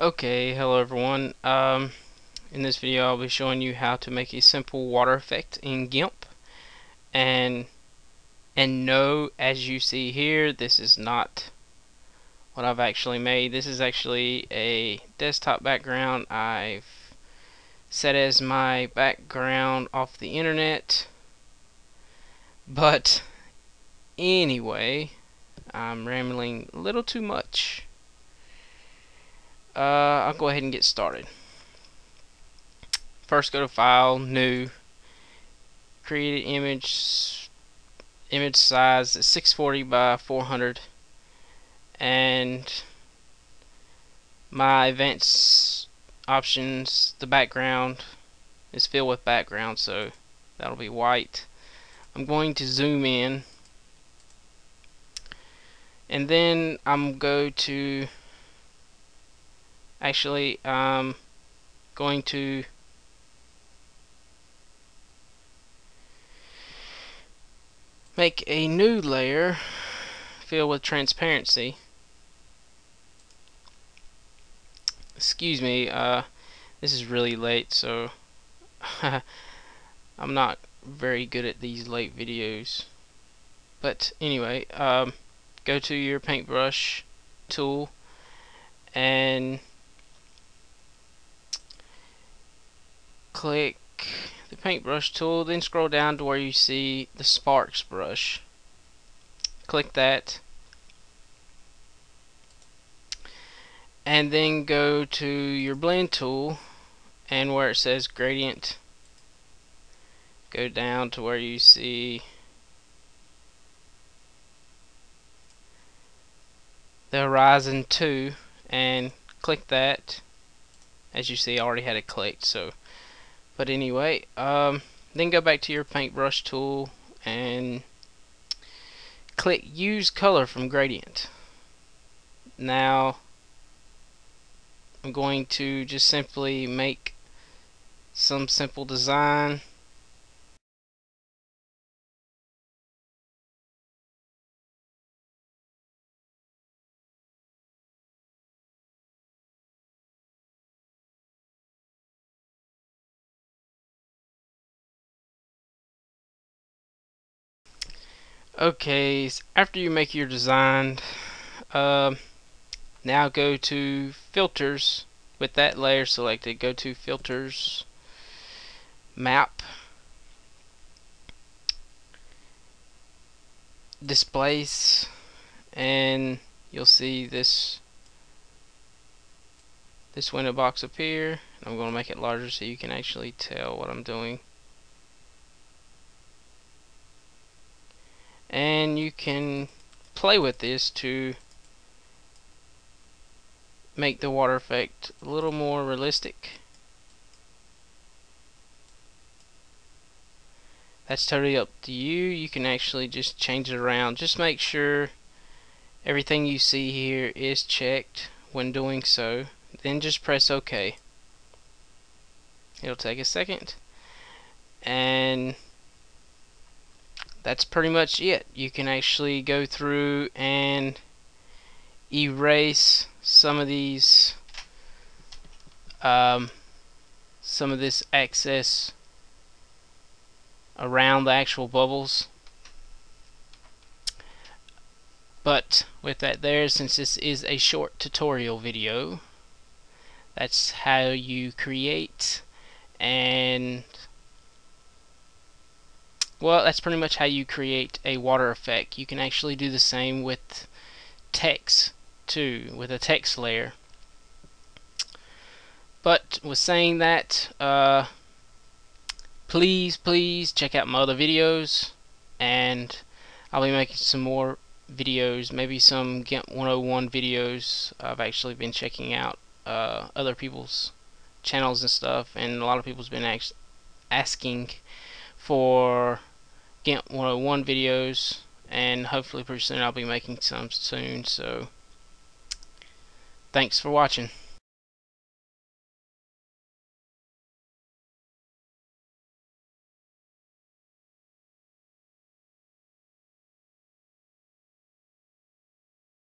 Okay, hello everyone. Um, in this video I'll be showing you how to make a simple water effect in GIMP and and no as you see here this is not what I've actually made. This is actually a desktop background I've set as my background off the internet but anyway I'm rambling a little too much uh, I'll go ahead and get started. First go to File, New, create an image, image size is 640 by 400 and my events options, the background is filled with background so that'll be white. I'm going to zoom in and then I'm go to actually um, going to make a new layer filled with transparency. Excuse me uh, this is really late so I'm not very good at these late videos. But anyway um, go to your paintbrush tool and click the paintbrush tool then scroll down to where you see the sparks brush. Click that. And then go to your blend tool and where it says gradient. Go down to where you see the horizon 2 and click that. As you see I already had it clicked so but anyway, um, then go back to your paintbrush tool and click use color from gradient. Now I'm going to just simply make some simple design Okay, after you make your design, uh, now go to filters with that layer selected. Go to filters, map, displace, and you'll see this this window box appear. I'm going to make it larger so you can actually tell what I'm doing. And you can play with this to make the water effect a little more realistic. That's totally up to you. You can actually just change it around. Just make sure everything you see here is checked when doing so. Then just press OK. It'll take a second. And that's pretty much it. You can actually go through and erase some of these um, some of this excess around the actual bubbles but with that there since this is a short tutorial video that's how you create and well, that's pretty much how you create a water effect. You can actually do the same with text too, with a text layer. But with saying that, uh, please, please check out my other videos, and I'll be making some more videos, maybe some GIMP 101 videos. I've actually been checking out uh, other people's channels and stuff, and a lot of people's been asking for GIMP 101 videos and hopefully pretty soon I'll be making some soon so thanks for watching